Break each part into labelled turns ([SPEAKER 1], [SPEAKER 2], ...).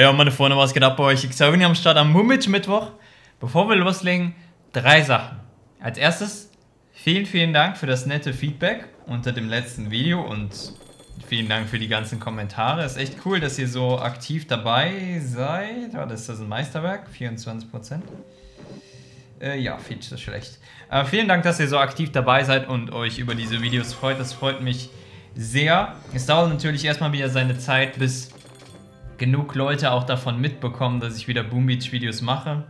[SPEAKER 1] Ja, meine Freunde, was geht ab bei euch? Xavier am Start am Mummitsch Mittwoch. Bevor wir loslegen, drei Sachen. Als erstes, vielen, vielen Dank für das nette Feedback unter dem letzten Video und vielen Dank für die ganzen Kommentare. Ist echt cool, dass ihr so aktiv dabei seid. Oh, das ist ein Meisterwerk, 24%. Äh, ja, viel zu schlecht. Aber vielen Dank, dass ihr so aktiv dabei seid und euch über diese Videos freut. Das freut mich sehr. Es dauert natürlich erstmal wieder seine Zeit, bis genug Leute auch davon mitbekommen, dass ich wieder Boom Beach Videos mache.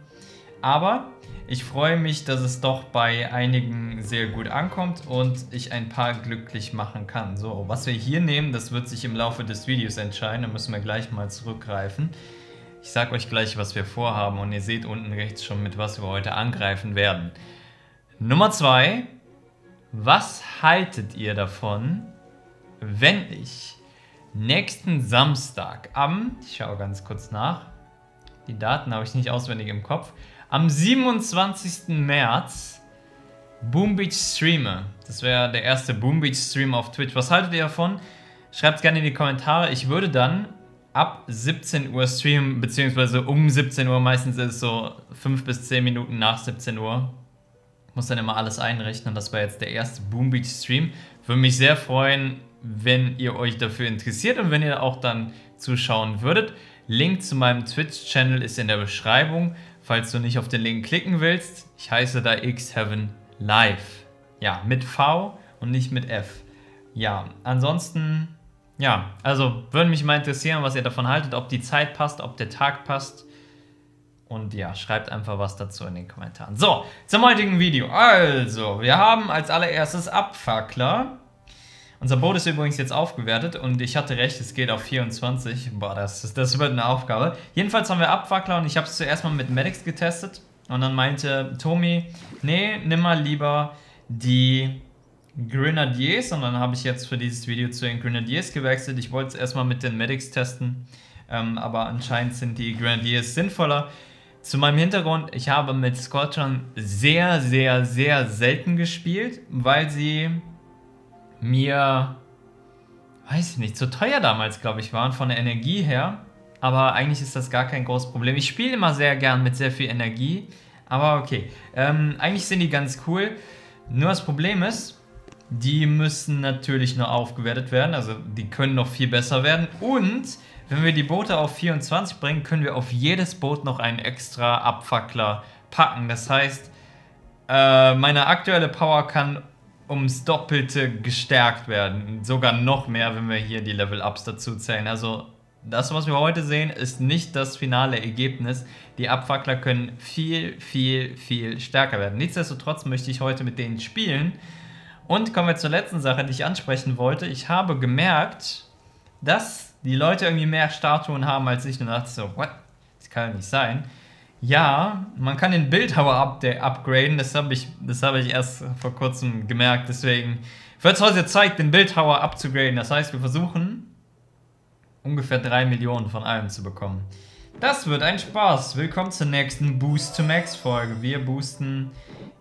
[SPEAKER 1] Aber ich freue mich, dass es doch bei einigen sehr gut ankommt und ich ein paar glücklich machen kann. So, was wir hier nehmen, das wird sich im Laufe des Videos entscheiden. Da müssen wir gleich mal zurückgreifen. Ich sage euch gleich, was wir vorhaben und ihr seht unten rechts schon, mit was wir heute angreifen werden. Nummer zwei. Was haltet ihr davon, wenn ich nächsten Samstag am, ich schaue ganz kurz nach, die Daten habe ich nicht auswendig im Kopf, am 27. März Boom Beach streame. Das wäre der erste Boom Beach Stream auf Twitch. Was haltet ihr davon? Schreibt es gerne in die Kommentare. Ich würde dann ab 17 Uhr streamen, beziehungsweise um 17 Uhr. Meistens ist es so 5 bis 10 Minuten nach 17 Uhr. Muss dann immer alles einrechnen. Das war jetzt der erste Boom Beach Stream. Würde mich sehr freuen, wenn ihr euch dafür interessiert und wenn ihr auch dann zuschauen würdet. Link zu meinem Twitch-Channel ist in der Beschreibung, falls du nicht auf den Link klicken willst. Ich heiße da X-Heaven Live. Ja, mit V und nicht mit F. Ja, ansonsten, ja, also würde mich mal interessieren, was ihr davon haltet, ob die Zeit passt, ob der Tag passt. Und ja, schreibt einfach was dazu in den Kommentaren. So, zum heutigen Video. Also, wir haben als allererstes Abfackler. Unser Boot ist übrigens jetzt aufgewertet und ich hatte recht, es geht auf 24. Boah, das, das wird eine Aufgabe. Jedenfalls haben wir Abwackler und ich habe es zuerst mal mit Medics getestet. Und dann meinte Tommy, nee, nimm mal lieber die Grenadiers. Und dann habe ich jetzt für dieses Video zu den Grenadiers gewechselt. Ich wollte es erstmal mit den Medics testen, ähm, aber anscheinend sind die Grenadiers sinnvoller. Zu meinem Hintergrund, ich habe mit Squadron sehr, sehr, sehr selten gespielt, weil sie mir, weiß ich nicht, zu teuer damals, glaube ich, waren von der Energie her. Aber eigentlich ist das gar kein großes Problem. Ich spiele immer sehr gern mit sehr viel Energie. Aber okay, ähm, eigentlich sind die ganz cool. Nur das Problem ist, die müssen natürlich noch aufgewertet werden. Also die können noch viel besser werden. Und wenn wir die Boote auf 24 bringen, können wir auf jedes Boot noch einen extra Abfackler packen. Das heißt, äh, meine aktuelle Power kann ums Doppelte gestärkt werden. Sogar noch mehr, wenn wir hier die Level-Ups dazu zählen. Also das, was wir heute sehen, ist nicht das finale Ergebnis. Die Abfackler können viel, viel, viel stärker werden. Nichtsdestotrotz möchte ich heute mit denen spielen. Und kommen wir zur letzten Sache, die ich ansprechen wollte. Ich habe gemerkt, dass die Leute irgendwie mehr Statuen haben als ich. Und dachte so, what? Das kann ja nicht sein. Ja, man kann den Bildhauer up upgraden, das habe ich, hab ich erst vor kurzem gemerkt. Deswegen wird es heute Zeit, den Bildhauer abzugraden. Das heißt, wir versuchen ungefähr 3 Millionen von allem zu bekommen. Das wird ein Spaß. Willkommen zur nächsten Boost to Max Folge. Wir boosten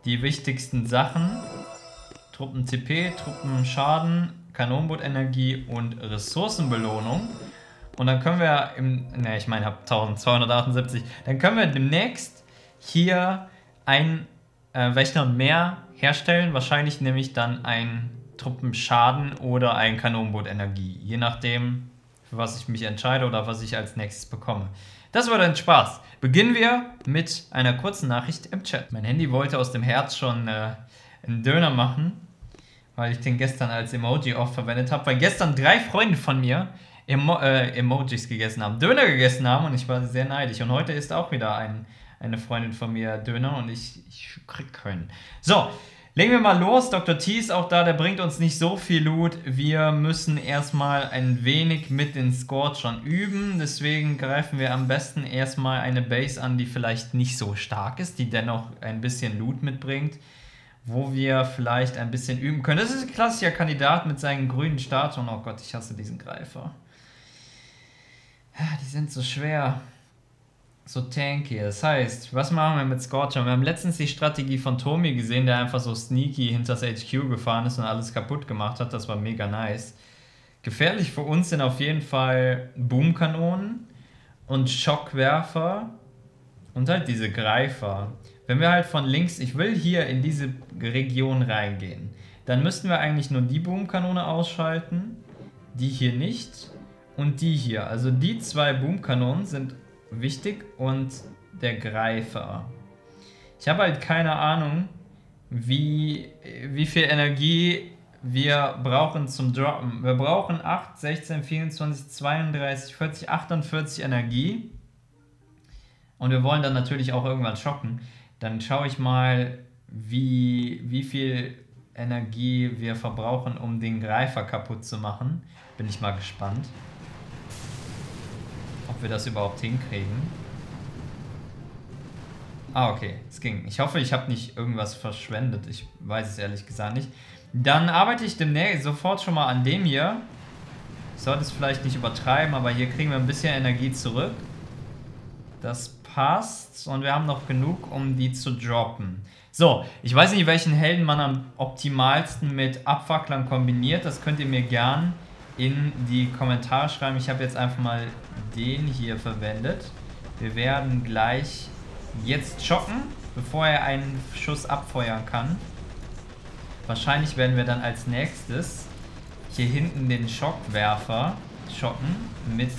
[SPEAKER 1] die wichtigsten Sachen. Truppen TP, Truppen Schaden, Kanonenboot-Energie und Ressourcenbelohnung. Und dann können wir im, ne, ich meine, ich habe 1278, dann können wir demnächst hier ein äh, Rechner mehr herstellen. Wahrscheinlich nämlich dann ein Truppenschaden oder ein Kanonenboot-Energie. Je nachdem, für was ich mich entscheide oder was ich als nächstes bekomme. Das wird ein Spaß. Beginnen wir mit einer kurzen Nachricht im Chat. Mein Handy wollte aus dem Herz schon äh, einen Döner machen, weil ich den gestern als Emoji oft verwendet habe. Weil gestern drei Freunde von mir Emo äh, Emojis gegessen haben, Döner gegessen haben und ich war sehr neidisch. Und heute ist auch wieder ein, eine Freundin von mir Döner und ich, ich krieg keinen. So, legen wir mal los. Dr. T ist auch da, der bringt uns nicht so viel Loot. Wir müssen erstmal ein wenig mit den Scorchern üben. Deswegen greifen wir am besten erstmal eine Base an, die vielleicht nicht so stark ist, die dennoch ein bisschen Loot mitbringt wo wir vielleicht ein bisschen üben können. Das ist ein klassischer Kandidat mit seinen grünen Statuen. Oh Gott, ich hasse diesen Greifer. Die sind so schwer. So tanky. Das heißt, was machen wir mit Scorcher? Wir haben letztens die Strategie von Tomi gesehen, der einfach so sneaky hinter das HQ gefahren ist und alles kaputt gemacht hat. Das war mega nice. Gefährlich für uns sind auf jeden Fall Boomkanonen und Schockwerfer und halt diese Greifer. Wenn wir halt von links, ich will hier in diese Region reingehen, dann müssten wir eigentlich nur die Boomkanone ausschalten, die hier nicht und die hier. Also die zwei Boomkanonen sind wichtig und der Greifer. Ich habe halt keine Ahnung, wie, wie viel Energie wir brauchen zum Droppen. Wir brauchen 8, 16, 24, 32, 40, 48 Energie. Und wir wollen dann natürlich auch irgendwann schocken. Dann schaue ich mal, wie, wie viel Energie wir verbrauchen, um den Greifer kaputt zu machen. Bin ich mal gespannt, ob wir das überhaupt hinkriegen. Ah, okay, es ging. Ich hoffe, ich habe nicht irgendwas verschwendet. Ich weiß es ehrlich gesagt nicht. Dann arbeite ich demnächst sofort schon mal an dem hier. Ich sollte es vielleicht nicht übertreiben, aber hier kriegen wir ein bisschen Energie zurück. Das passt und wir haben noch genug, um die zu droppen. So, ich weiß nicht, welchen Helden man am optimalsten mit Abfacklern kombiniert. Das könnt ihr mir gern in die Kommentare schreiben. Ich habe jetzt einfach mal den hier verwendet. Wir werden gleich jetzt schocken, bevor er einen Schuss abfeuern kann. Wahrscheinlich werden wir dann als nächstes hier hinten den Schockwerfer schocken mit,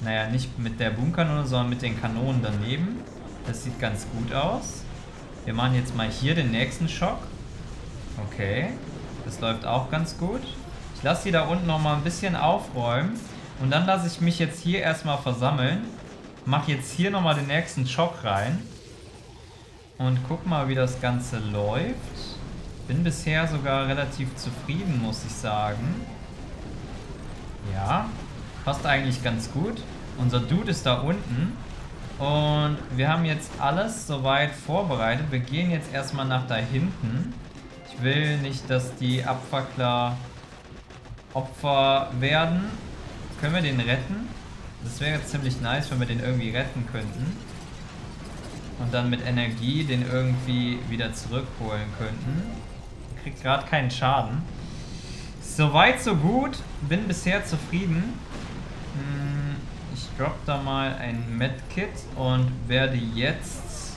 [SPEAKER 1] naja, nicht mit der Boomkanone, sondern mit den Kanonen daneben. Das sieht ganz gut aus. Wir machen jetzt mal hier den nächsten Schock. Okay, das läuft auch ganz gut. Ich lasse sie da unten nochmal ein bisschen aufräumen. Und dann lasse ich mich jetzt hier erstmal versammeln. Mache jetzt hier nochmal den nächsten Schock rein. Und guck mal, wie das Ganze läuft. Bin bisher sogar relativ zufrieden, muss ich sagen. Ja, passt eigentlich ganz gut. Unser Dude ist da unten. Und wir haben jetzt alles soweit vorbereitet. Wir gehen jetzt erstmal nach da hinten. Ich will nicht, dass die Abfackler Opfer werden. Können wir den retten? Das wäre ziemlich nice, wenn wir den irgendwie retten könnten. Und dann mit Energie den irgendwie wieder zurückholen könnten kriegt gerade keinen Schaden. Soweit, so gut. Bin bisher zufrieden. Hm, ich drop da mal ein Medkit und werde jetzt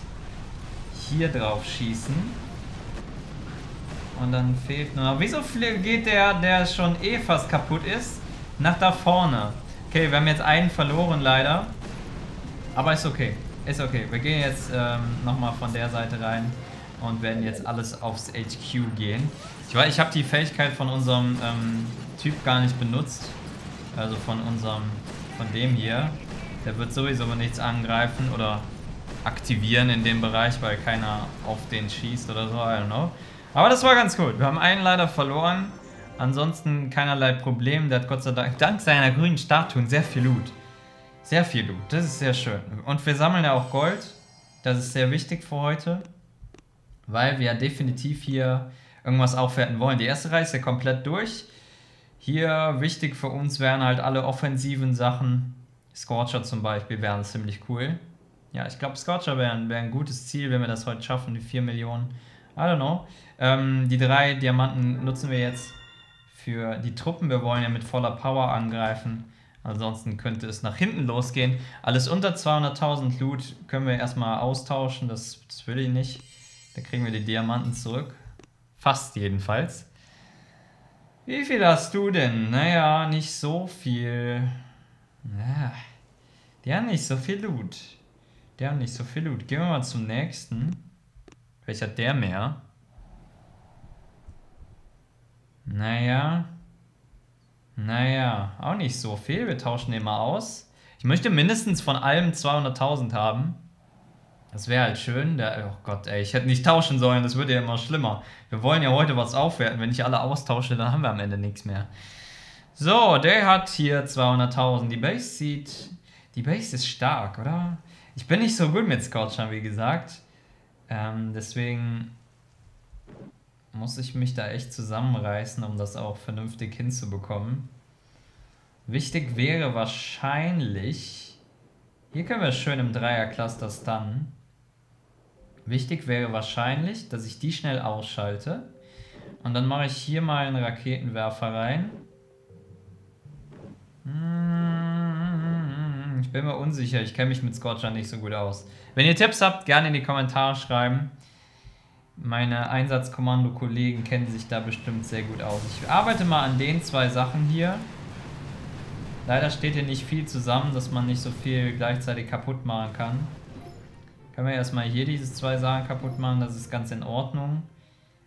[SPEAKER 1] hier drauf schießen. Und dann fehlt nur. Wieso geht der, der schon eh fast kaputt ist, nach da vorne? Okay, wir haben jetzt einen verloren leider. Aber ist okay. Ist okay. Wir gehen jetzt ähm, nochmal von der Seite rein und werden jetzt alles aufs HQ gehen. Ich weiß, ich habe die Fähigkeit von unserem ähm, Typ gar nicht benutzt. Also von unserem, von dem hier. Der wird sowieso nichts angreifen oder aktivieren in dem Bereich, weil keiner auf den schießt oder so, I don't know. Aber das war ganz gut. Wir haben einen leider verloren. Ansonsten keinerlei Problem. Der hat Gott sei Dank, dank seiner grünen Statuen, sehr viel Loot. Sehr viel Loot. Das ist sehr schön. Und wir sammeln ja auch Gold. Das ist sehr wichtig für heute weil wir definitiv hier irgendwas aufwerten wollen. Die erste Reihe ist ja komplett durch. Hier wichtig für uns wären halt alle offensiven Sachen. Scorcher zum Beispiel wären ziemlich cool. Ja, ich glaube, Scorcher wären wär ein gutes Ziel, wenn wir das heute schaffen, die 4 Millionen. I don't know. Ähm, die drei Diamanten nutzen wir jetzt für die Truppen. Wir wollen ja mit voller Power angreifen. Ansonsten könnte es nach hinten losgehen. Alles unter 200.000 Loot können wir erstmal austauschen. Das, das will ich nicht. Da kriegen wir die Diamanten zurück. Fast jedenfalls. Wie viel hast du denn? Naja, nicht so viel. Ja, die haben nicht so viel Loot. Die haben nicht so viel Loot. Gehen wir mal zum nächsten. Welcher hat der mehr? Naja. Naja, auch nicht so viel. Wir tauschen den mal aus. Ich möchte mindestens von allem 200.000 haben. Das wäre halt schön. Der, oh Gott, ey, ich hätte nicht tauschen sollen, das würde ja immer schlimmer. Wir wollen ja heute was aufwerten. Wenn ich alle austausche, dann haben wir am Ende nichts mehr. So, der hat hier 200.000. Die Base sieht... Die Base ist stark, oder? Ich bin nicht so gut mit Scorchern, wie gesagt. Ähm, deswegen muss ich mich da echt zusammenreißen, um das auch vernünftig hinzubekommen. Wichtig wäre wahrscheinlich... Hier können wir schön im Dreier-Cluster stunnen. Wichtig wäre wahrscheinlich, dass ich die schnell ausschalte. Und dann mache ich hier mal einen Raketenwerfer rein. Ich Ich bin mir unsicher. Ich kenne mich mit Scorcher nicht so gut aus. Wenn ihr Tipps habt, gerne in die Kommentare schreiben. Meine Einsatzkommando-Kollegen kennen sich da bestimmt sehr gut aus. Ich arbeite mal an den zwei Sachen hier. Leider steht hier nicht viel zusammen, dass man nicht so viel gleichzeitig kaputt machen kann. Können wir erstmal hier diese zwei Sachen kaputt machen, das ist ganz in Ordnung.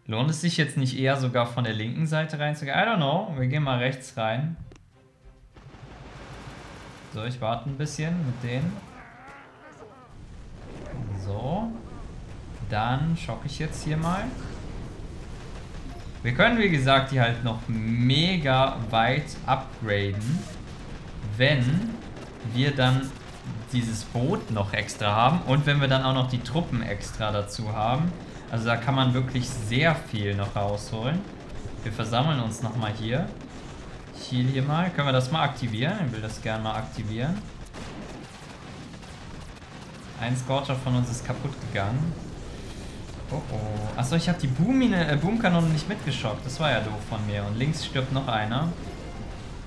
[SPEAKER 1] Lohnt es sich jetzt nicht eher sogar von der linken Seite reinzugehen? I don't know. Wir gehen mal rechts rein. So, ich warte ein bisschen mit denen. So. Dann schocke ich jetzt hier mal. Wir können, wie gesagt, die halt noch mega weit upgraden, wenn wir dann dieses Boot noch extra haben und wenn wir dann auch noch die Truppen extra dazu haben. Also da kann man wirklich sehr viel noch rausholen. Wir versammeln uns nochmal hier. Ich heal hier mal. Können wir das mal aktivieren? Ich will das gerne mal aktivieren. Ein Scorcher von uns ist kaputt gegangen. Oh oh. Achso, ich habe die Boomine, äh, Boomkanone nicht mitgeschockt. Das war ja doof von mir. Und links stirbt noch einer.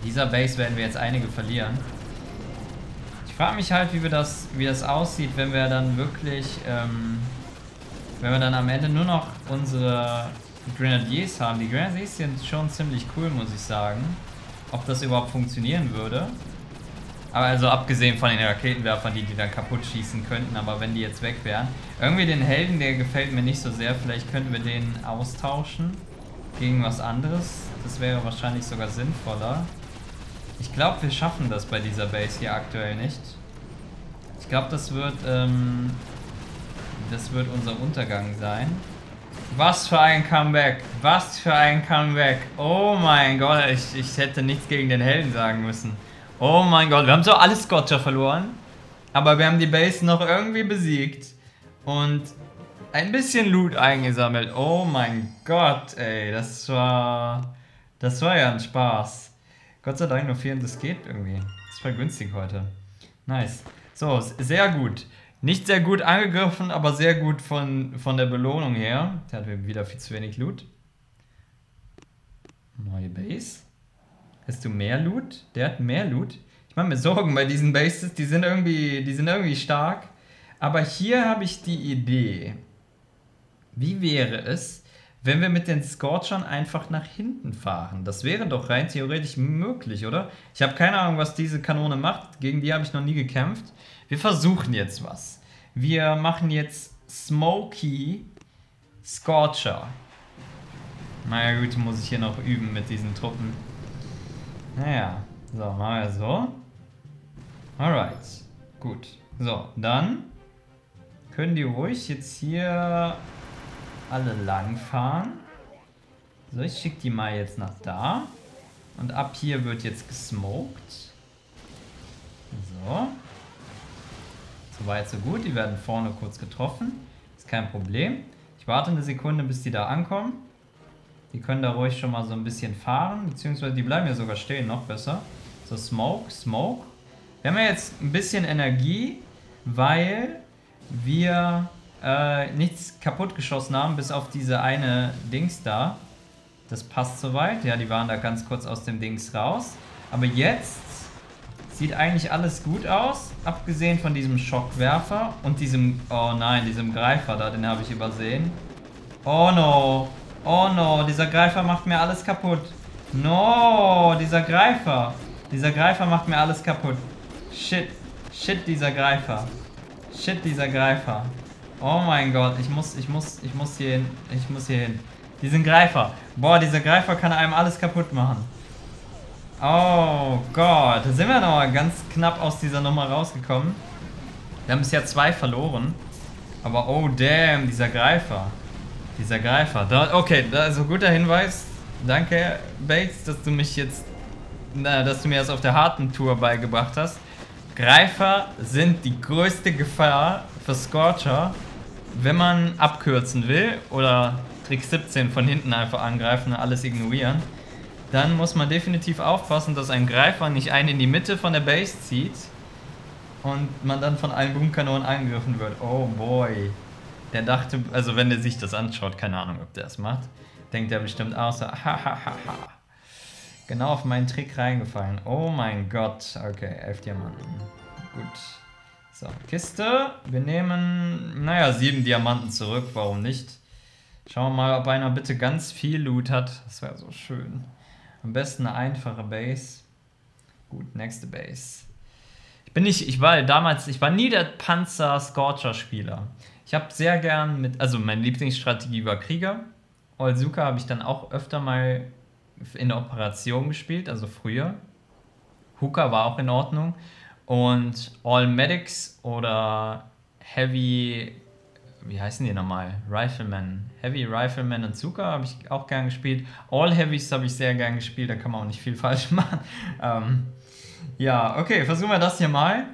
[SPEAKER 1] Dieser Base werden wir jetzt einige verlieren. Ich frage mich halt, wie, wir das, wie das aussieht, wenn wir dann wirklich... Ähm, wenn wir dann am Ende nur noch unsere Grenadiers haben. Die Grenadiers sind schon ziemlich cool, muss ich sagen. Ob das überhaupt funktionieren würde. Aber also abgesehen von den Raketenwerfern, die die dann kaputt schießen könnten, aber wenn die jetzt weg wären. Irgendwie den Helden, der gefällt mir nicht so sehr. Vielleicht könnten wir den austauschen gegen was anderes. Das wäre wahrscheinlich sogar sinnvoller. Ich glaube, wir schaffen das bei dieser Base hier aktuell nicht. Ich glaube, das wird, ähm, das wird unser Untergang sein. Was für ein Comeback. Was für ein Comeback. Oh mein Gott, ich, ich hätte nichts gegen den Helden sagen müssen. Oh mein Gott, wir haben so alles Scotcher verloren. Aber wir haben die Base noch irgendwie besiegt. Und ein bisschen Loot eingesammelt. Oh mein Gott, ey. Das war... Das war ja ein Spaß. Gott sei Dank nur 4 und das geht irgendwie. Das war günstig heute. Nice. So, sehr gut. Nicht sehr gut angegriffen, aber sehr gut von, von der Belohnung her. Der hat wieder viel zu wenig Loot. Neue Base. Hast du mehr Loot? Der hat mehr Loot. Ich mache mir Sorgen bei diesen Bases, die sind irgendwie, die sind irgendwie stark. Aber hier habe ich die Idee. Wie wäre es, wenn wir mit den Scorchern einfach nach hinten fahren? Das wäre doch rein theoretisch möglich, oder? Ich habe keine Ahnung, was diese Kanone macht. Gegen die habe ich noch nie gekämpft. Wir versuchen jetzt was. Wir machen jetzt Smoky Scorcher. Naja gut, muss ich hier noch üben mit diesen Truppen. Naja, so, machen wir so. Alright, gut. So, dann können die ruhig jetzt hier alle lang fahren. So, ich schicke die mal jetzt nach da. Und ab hier wird jetzt gesmoked. So. So weit, so gut. Die werden vorne kurz getroffen. Ist kein Problem. Ich warte eine Sekunde, bis die da ankommen. Die können da ruhig schon mal so ein bisschen fahren, beziehungsweise die bleiben ja sogar stehen, noch besser. So, Smoke, Smoke. Wir haben ja jetzt ein bisschen Energie, weil wir äh, nichts kaputt geschossen haben, bis auf diese eine Dings da. Das passt soweit. Ja, die waren da ganz kurz aus dem Dings raus. Aber jetzt sieht eigentlich alles gut aus, abgesehen von diesem Schockwerfer und diesem, oh nein, diesem Greifer da, den habe ich übersehen. Oh no, Oh no, dieser Greifer macht mir alles kaputt. No, dieser Greifer. Dieser Greifer macht mir alles kaputt. Shit. Shit, dieser Greifer. Shit, dieser Greifer. Oh mein Gott, ich muss, ich muss, ich muss hier hin. Ich muss hier hin. Diesen Greifer. Boah, dieser Greifer kann einem alles kaputt machen. Oh Gott, da sind wir noch ganz knapp aus dieser Nummer rausgekommen. Wir haben bisher zwei verloren. Aber oh damn, dieser Greifer. Dieser Greifer. Da, okay, also guter Hinweis. Danke, Bates, dass du mich jetzt, na, dass du mir das auf der harten Tour beigebracht hast. Greifer sind die größte Gefahr für Scorcher, wenn man abkürzen will oder Trick 17 von hinten einfach angreifen und alles ignorieren. Dann muss man definitiv aufpassen, dass ein Greifer nicht einen in die Mitte von der Base zieht und man dann von allen Boomkanonen angegriffen wird. Oh boy. Der dachte, also wenn er sich das anschaut, keine Ahnung, ob der das macht, denkt er bestimmt auch so, hahaha. Genau auf meinen Trick reingefallen. Oh mein Gott. Okay, elf Diamanten. Gut. So, Kiste. Wir nehmen, naja, sieben Diamanten zurück. Warum nicht? Schauen wir mal, ob einer bitte ganz viel Loot hat. Das wäre so schön. Am besten eine einfache Base. Gut, nächste Base. Ich bin nicht, ich war damals, ich war nie der Panzer-Scorcher-Spieler. Ich habe sehr gern mit, also meine Lieblingsstrategie war Krieger. Olsuka habe ich dann auch öfter mal in der Operation gespielt, also früher. Hooker war auch in Ordnung. Und All Medics oder Heavy, wie heißen die nochmal? Rifleman. Heavy Rifleman und Zucker habe ich auch gern gespielt. All Heavies habe ich sehr gern gespielt, da kann man auch nicht viel falsch machen. Ähm, ja, okay, versuchen wir das hier mal.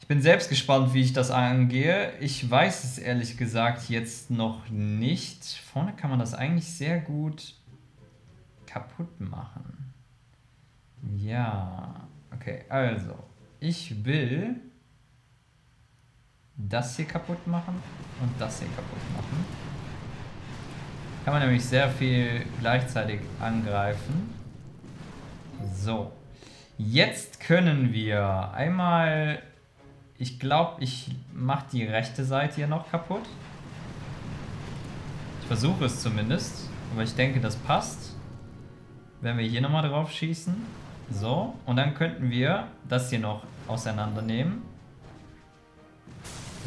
[SPEAKER 1] Ich bin selbst gespannt, wie ich das angehe. Ich weiß es ehrlich gesagt jetzt noch nicht. Vorne kann man das eigentlich sehr gut kaputt machen. Ja, okay, also, ich will das hier kaputt machen und das hier kaputt machen. Kann man nämlich sehr viel gleichzeitig angreifen. So, jetzt können wir einmal, ich glaube, ich mache die rechte Seite hier noch kaputt. Ich versuche es zumindest, aber ich denke, das passt. Wenn wir hier nochmal drauf schießen. So, und dann könnten wir das hier noch auseinandernehmen.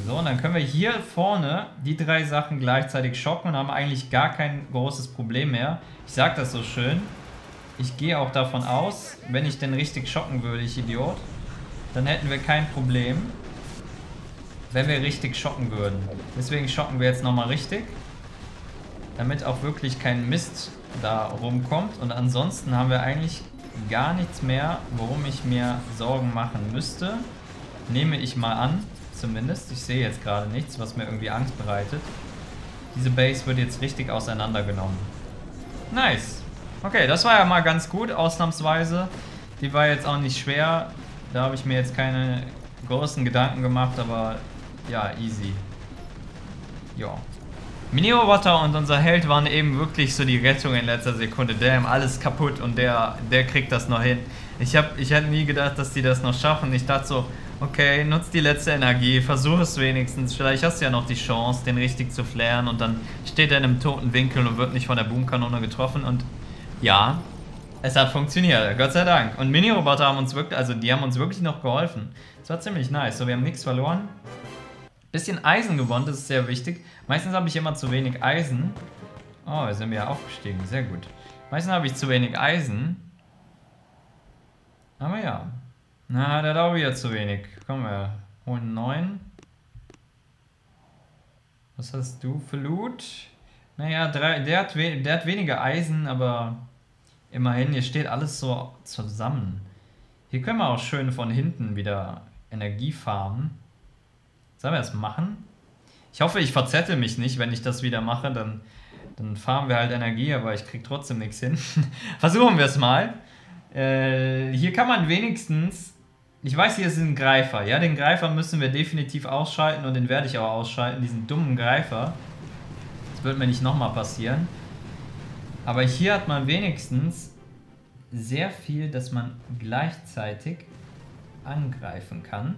[SPEAKER 1] So, und dann können wir hier vorne die drei Sachen gleichzeitig schocken und haben eigentlich gar kein großes Problem mehr. Ich sag das so schön. Ich gehe auch davon aus, wenn ich denn richtig schocken würde, ich Idiot, dann hätten wir kein Problem, wenn wir richtig schocken würden. Deswegen schocken wir jetzt nochmal richtig, damit auch wirklich kein Mist da rumkommt. Und ansonsten haben wir eigentlich gar nichts mehr, worum ich mir Sorgen machen müsste. Nehme ich mal an, zumindest. Ich sehe jetzt gerade nichts, was mir irgendwie Angst bereitet. Diese Base wird jetzt richtig auseinandergenommen. Nice. Okay, das war ja mal ganz gut, ausnahmsweise. Die war jetzt auch nicht schwer. Da habe ich mir jetzt keine großen Gedanken gemacht, aber ja, easy. Ja. Mini-Roboter und unser Held waren eben wirklich so die Rettung in letzter Sekunde. Der haben alles kaputt und der, der kriegt das noch hin. Ich, hab, ich hätte nie gedacht, dass die das noch schaffen. Ich dachte so, okay, nutz die letzte Energie, versuch es wenigstens. Vielleicht hast du ja noch die Chance, den richtig zu flären und dann steht er in einem toten Winkel und wird nicht von der Boomkanone getroffen. Und ja, es hat funktioniert, Gott sei Dank. Und Mini-Roboter haben uns wirklich, also die haben uns wirklich noch geholfen. Es war ziemlich nice. So, wir haben nichts verloren. Bisschen Eisen gewonnen, das ist sehr wichtig. Meistens habe ich immer zu wenig Eisen. Oh, wir sind ja aufgestiegen, sehr gut. Meistens habe ich zu wenig Eisen. Aber ja. Na, der hat auch wieder zu wenig. Komm, wir holen 9. Was hast du für Loot? Naja, drei, der, hat der hat weniger Eisen, aber immerhin, hier steht alles so zusammen. Hier können wir auch schön von hinten wieder Energie farmen. Sollen wir das machen? Ich hoffe, ich verzettel mich nicht, wenn ich das wieder mache, dann, dann farmen wir halt Energie, aber ich krieg trotzdem nichts hin. Versuchen wir es mal. Äh, hier kann man wenigstens, ich weiß, hier ist ein Greifer. Ja, den Greifer müssen wir definitiv ausschalten und den werde ich auch ausschalten, diesen dummen Greifer. Das wird mir nicht nochmal passieren. Aber hier hat man wenigstens sehr viel, dass man gleichzeitig angreifen kann.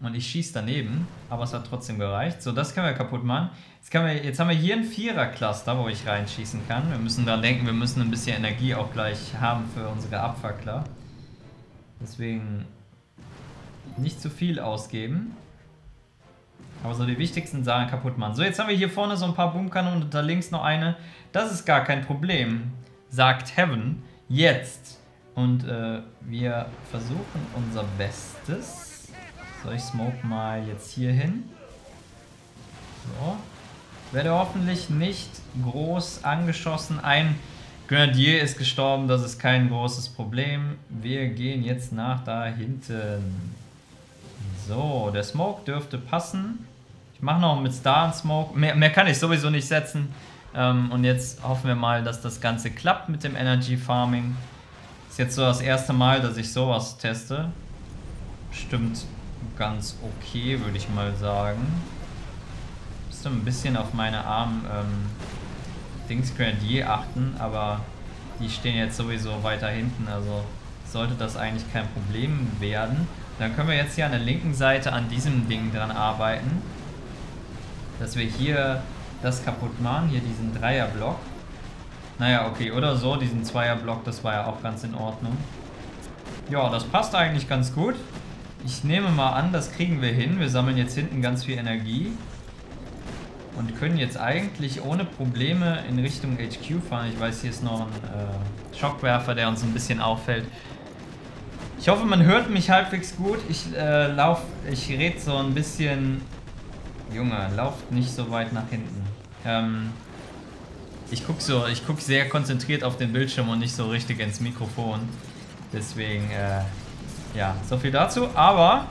[SPEAKER 1] Und ich schieße daneben, aber es hat trotzdem gereicht. So, das können wir kaputt machen. Jetzt, wir, jetzt haben wir hier ein Vierer-Cluster, wo ich reinschießen kann. Wir müssen da denken, wir müssen ein bisschen Energie auch gleich haben für unsere Abfackler. Deswegen nicht zu viel ausgeben. Aber so die wichtigsten Sachen kaputt machen. So, jetzt haben wir hier vorne so ein paar Boomkanonen und da links noch eine. Das ist gar kein Problem, sagt Heaven. Jetzt. Und äh, wir versuchen unser Bestes. So, ich smoke mal jetzt hier hin. So. Werde hoffentlich nicht groß angeschossen. Ein Grenadier ist gestorben, das ist kein großes Problem. Wir gehen jetzt nach da hinten. So, der Smoke dürfte passen. Ich mache noch mit Star einen Smoke. Mehr, mehr kann ich sowieso nicht setzen. Ähm, und jetzt hoffen wir mal, dass das Ganze klappt mit dem Energy Farming. Ist jetzt so das erste Mal, dass ich sowas teste. Stimmt ganz okay, würde ich mal sagen. Müsste ein bisschen auf meine armen ähm, Dings Grenadier achten, aber die stehen jetzt sowieso weiter hinten, also sollte das eigentlich kein Problem werden. Dann können wir jetzt hier an der linken Seite an diesem Ding dran arbeiten. Dass wir hier das kaputt machen, hier diesen Dreierblock. Naja, okay, oder so, diesen Zweierblock, das war ja auch ganz in Ordnung. Ja, das passt eigentlich ganz gut. Ich nehme mal an, das kriegen wir hin. Wir sammeln jetzt hinten ganz viel Energie. Und können jetzt eigentlich ohne Probleme in Richtung HQ fahren. Ich weiß, hier ist noch ein äh, Schockwerfer, der uns ein bisschen auffällt. Ich hoffe, man hört mich halbwegs gut. Ich äh, lauf, ich rede so ein bisschen... Junge, lauft nicht so weit nach hinten. Ähm, ich gucke so, ich guck sehr konzentriert auf den Bildschirm und nicht so richtig ins Mikrofon. Deswegen, äh, ja, so viel dazu. Aber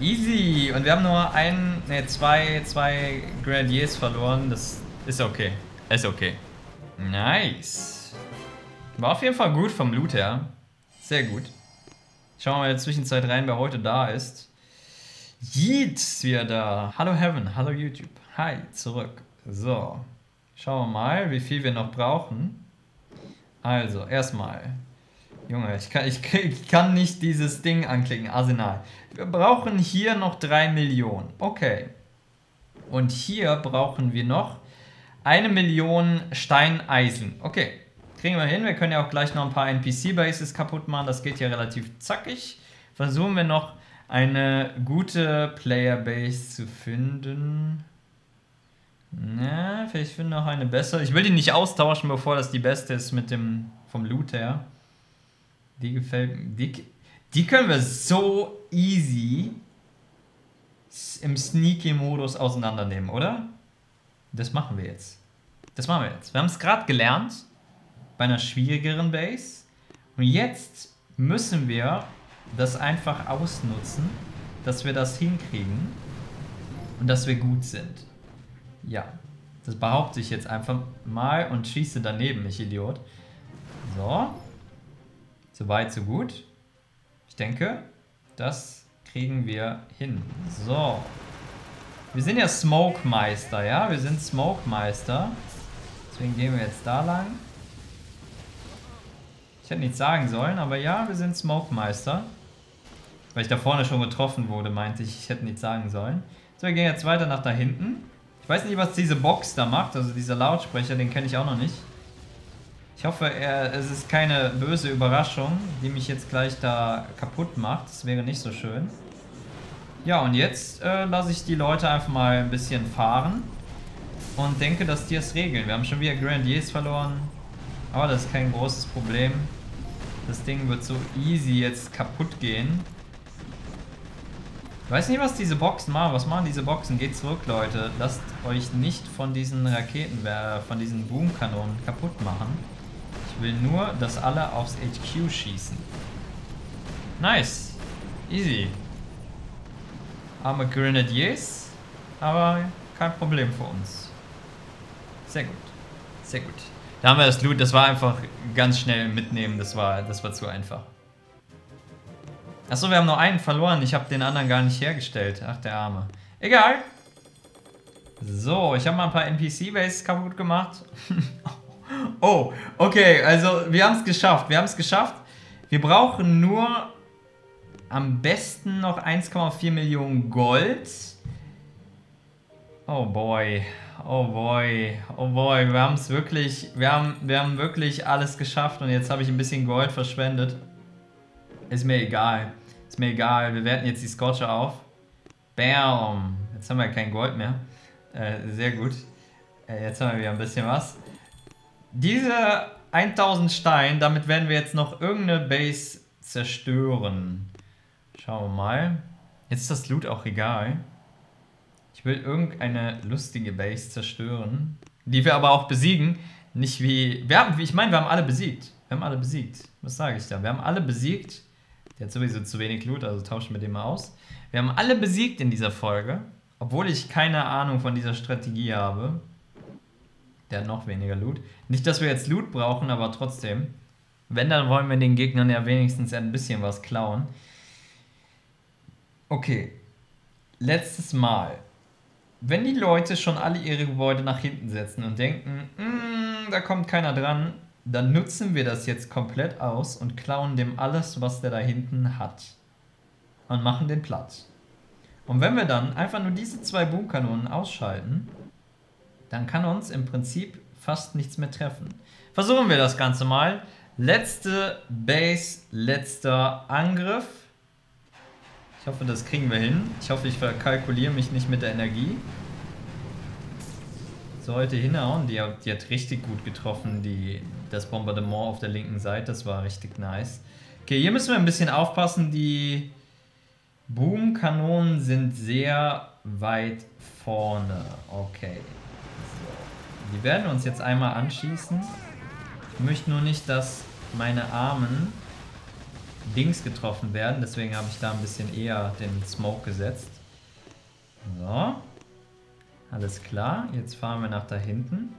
[SPEAKER 1] easy. Und wir haben nur ein, ne, zwei, zwei Grenadiers verloren. Das ist okay. Ist okay. Nice. War auf jeden Fall gut vom Loot her. Sehr gut. Schauen wir mal in der Zwischenzeit rein, wer heute da ist. Yeet ist wieder da. Hallo Heaven, hallo YouTube. Hi, zurück. So, schauen wir mal, wie viel wir noch brauchen. Also, erstmal. Junge, ich kann, ich, ich kann nicht dieses Ding anklicken, Arsenal. Wir brauchen hier noch 3 Millionen. Okay. Und hier brauchen wir noch eine Million Steineisen. Okay, kriegen wir hin. Wir können ja auch gleich noch ein paar NPC-Bases kaputt machen. Das geht ja relativ zackig. Versuchen wir noch eine gute Player-Base zu finden. Na, vielleicht finde ich noch eine bessere. Ich will die nicht austauschen, bevor das die beste ist mit dem vom Loot her. Die gefällt mir. Die, die können wir so easy im Sneaky-Modus auseinandernehmen, oder? Das machen wir jetzt. Das machen wir jetzt. Wir haben es gerade gelernt bei einer schwierigeren Base. Und jetzt müssen wir das einfach ausnutzen, dass wir das hinkriegen und dass wir gut sind. Ja, das behaupte ich jetzt einfach mal und schieße daneben, ich Idiot. So. So weit, so gut. Ich denke, das kriegen wir hin. So. Wir sind ja Smoke-Meister, ja? Wir sind Smoke-Meister. Deswegen gehen wir jetzt da lang. Ich hätte nichts sagen sollen, aber ja, wir sind Smoke-Meister. Weil ich da vorne schon getroffen wurde, meinte ich, ich hätte nichts sagen sollen. So, wir gehen jetzt weiter nach da hinten. Ich weiß nicht, was diese Box da macht, also dieser Lautsprecher, den kenne ich auch noch nicht. Ich hoffe, er, es ist keine böse Überraschung, die mich jetzt gleich da kaputt macht. Das wäre nicht so schön. Ja, und jetzt äh, lasse ich die Leute einfach mal ein bisschen fahren. Und denke, dass die es regeln. Wir haben schon wieder Grandiers verloren. Aber das ist kein großes Problem. Das Ding wird so easy jetzt kaputt gehen. Ich weiß nicht, was diese Boxen machen. Was machen diese Boxen? Geht zurück, Leute. Lasst euch nicht von diesen Raketen, äh, von diesen Boomkanonen kaputt machen. Ich will nur, dass alle aufs HQ schießen. Nice. Easy. Arme Grenadiers. Aber kein Problem für uns. Sehr gut. Sehr gut. Da haben wir das Loot. Das war einfach ganz schnell mitnehmen. Das war, das war zu einfach. Achso, wir haben nur einen verloren. Ich habe den anderen gar nicht hergestellt. Ach, der Arme. Egal. So, ich habe mal ein paar NPC-Bases kaputt gemacht. oh, okay. Also, wir haben es geschafft. Wir haben es geschafft. Wir brauchen nur am besten noch 1,4 Millionen Gold. Oh boy. Oh boy. Oh boy. Wir haben es wirklich... Wir haben, wir haben wirklich alles geschafft und jetzt habe ich ein bisschen Gold verschwendet. Ist mir egal. Ist mir egal. Wir werten jetzt die Scorcher auf. Bam. Jetzt haben wir kein Gold mehr. Äh, sehr gut. Äh, jetzt haben wir wieder ein bisschen was. Diese 1000 Stein, damit werden wir jetzt noch irgendeine Base zerstören. Schauen wir mal. Jetzt ist das Loot auch egal. Ich will irgendeine lustige Base zerstören, die wir aber auch besiegen. Nicht wie... Wir haben, ich meine, wir haben alle besiegt. Wir haben alle besiegt. Was sage ich da? Wir haben alle besiegt. Der hat sowieso zu wenig Loot, also tauschen wir den mal aus. Wir haben alle besiegt in dieser Folge, obwohl ich keine Ahnung von dieser Strategie habe. Der hat noch weniger Loot. Nicht, dass wir jetzt Loot brauchen, aber trotzdem. Wenn, dann wollen wir den Gegnern ja wenigstens ein bisschen was klauen. Okay. Letztes Mal. Wenn die Leute schon alle ihre Gebäude nach hinten setzen und denken, mm, da kommt keiner dran, dann nutzen wir das jetzt komplett aus und klauen dem alles, was der da hinten hat. Und machen den platt. Und wenn wir dann einfach nur diese zwei Boomkanonen ausschalten, dann kann uns im Prinzip fast nichts mehr treffen. Versuchen wir das Ganze mal. Letzte Base, letzter Angriff. Ich hoffe, das kriegen wir hin. Ich hoffe, ich verkalkuliere mich nicht mit der Energie. Sollte hinhauen. Die hat, die hat richtig gut getroffen, die, das Bombardement auf der linken Seite. Das war richtig nice. Okay, hier müssen wir ein bisschen aufpassen. Die Boomkanonen sind sehr weit vorne. Okay. So. Die werden uns jetzt einmal anschießen. Ich möchte nur nicht, dass meine Armen Dings getroffen werden. Deswegen habe ich da ein bisschen eher den Smoke gesetzt. So. Alles klar. Jetzt fahren wir nach da hinten.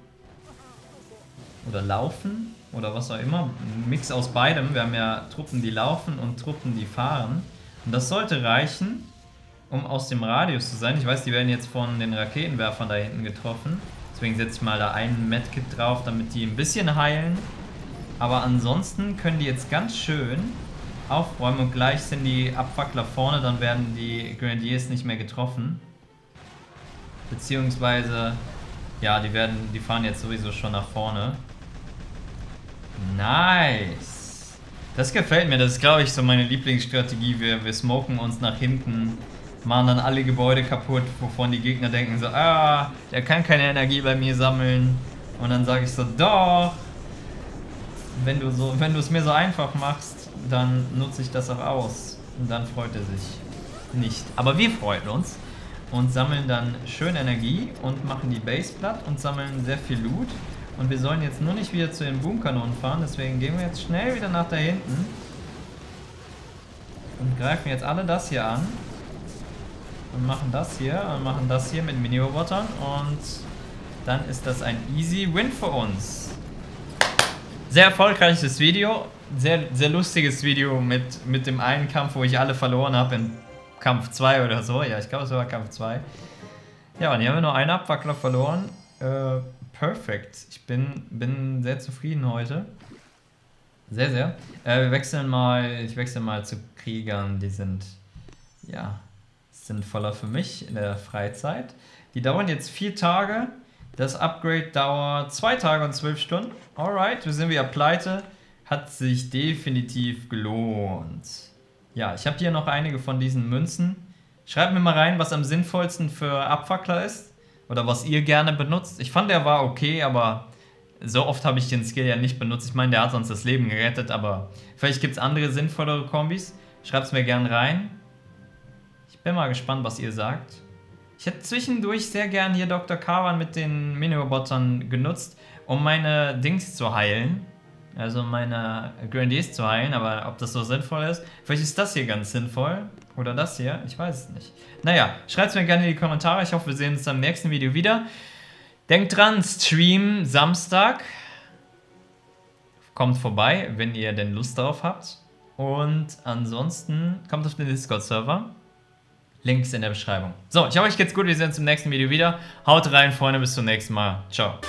[SPEAKER 1] Oder laufen. Oder was auch immer. Mix aus beidem. Wir haben ja Truppen, die laufen und Truppen, die fahren. Und das sollte reichen, um aus dem Radius zu sein. Ich weiß, die werden jetzt von den Raketenwerfern da hinten getroffen. Deswegen setze ich mal da einen Medkit drauf, damit die ein bisschen heilen. Aber ansonsten können die jetzt ganz schön aufräumen und gleich sind die Abfackler vorne, dann werden die Grenadiers nicht mehr getroffen. Beziehungsweise, ja, die werden, die fahren jetzt sowieso schon nach vorne. Nice. Das gefällt mir, das ist glaube ich so meine Lieblingsstrategie. Wir, wir smoken uns nach hinten, machen dann alle Gebäude kaputt, wovon die Gegner denken so, ah, der kann keine Energie bei mir sammeln. Und dann sage ich so, doch, wenn du so, wenn du es mir so einfach machst, dann nutze ich das auch aus. Und dann freut er sich nicht. Aber wir freuen uns und sammeln dann schön Energie und machen die Base platt und sammeln sehr viel Loot. Und wir sollen jetzt nur nicht wieder zu den Boomkanonen fahren, deswegen gehen wir jetzt schnell wieder nach da hinten und greifen jetzt alle das hier an und machen das hier und machen das hier mit Mini-Robotern und dann ist das ein easy Win für uns. Sehr erfolgreiches Video. Sehr, sehr lustiges Video mit, mit dem einen Kampf, wo ich alle verloren habe Kampf 2 oder so. Ja, ich glaube, es war Kampf 2. Ja, und hier haben wir nur einen Abwackler verloren. Äh, perfekt. Ich bin, bin sehr zufrieden heute. Sehr, sehr. Äh, wir wechseln mal, ich wechsle mal zu Kriegern, die sind, ja, sinnvoller für mich in der Freizeit. Die dauern jetzt vier Tage. Das Upgrade dauert zwei Tage und zwölf Stunden. Alright, wir sind wieder pleite. Hat sich definitiv gelohnt. Ja, ich habe hier noch einige von diesen Münzen. Schreibt mir mal rein, was am sinnvollsten für Abfackler ist. Oder was ihr gerne benutzt. Ich fand, der war okay, aber so oft habe ich den Skill ja nicht benutzt. Ich meine, der hat uns das Leben gerettet, aber vielleicht gibt es andere sinnvollere Kombis. Schreibt es mir gerne rein. Ich bin mal gespannt, was ihr sagt. Ich hätte zwischendurch sehr gern hier Dr. Kavan mit den Mini-Robotern genutzt, um meine Dings zu heilen. Also meine Grandies zu heilen, aber ob das so sinnvoll ist. Vielleicht ist das hier ganz sinnvoll. Oder das hier, ich weiß es nicht. Naja, schreibt es mir gerne in die Kommentare. Ich hoffe, wir sehen uns dann im nächsten Video wieder. Denkt dran, Stream Samstag. Kommt vorbei, wenn ihr denn Lust darauf habt. Und ansonsten kommt auf den Discord-Server. Links in der Beschreibung. So, ich hoffe, euch geht's gut. Wir sehen uns im nächsten Video wieder. Haut rein, Freunde. Bis zum nächsten Mal. Ciao.